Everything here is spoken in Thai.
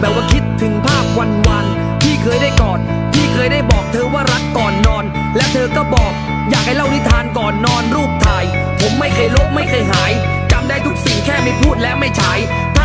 แบบว่าคิดถึงภาพวันวันๆที่เคยได้กอดที่เคยได้บอกเธอว่ารักก่อนนอน และเธอก็บอกอยากให้เล่านิทานก่อนนอนรูปถ่าย ผมไม่เคยลบไม่เคยหายจำได้ทุกสิ่งแค่ไม่พูดและไม่ฉาย